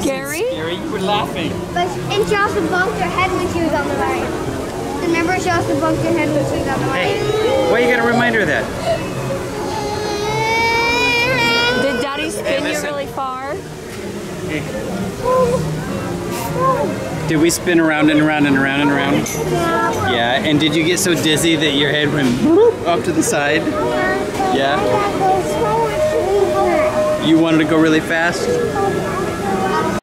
scary? Scary. You were laughing. But and she also bumped her head when she was on the ride. Remember, she also bumped her head when she was on the ride. Hey, ride. why you gotta remind her of that? Did Daddy spin you really far? Did we spin around and around and around and around? Yeah. And did you get so dizzy that your head went whoop off to the side? Yeah. You wanted to go really fast?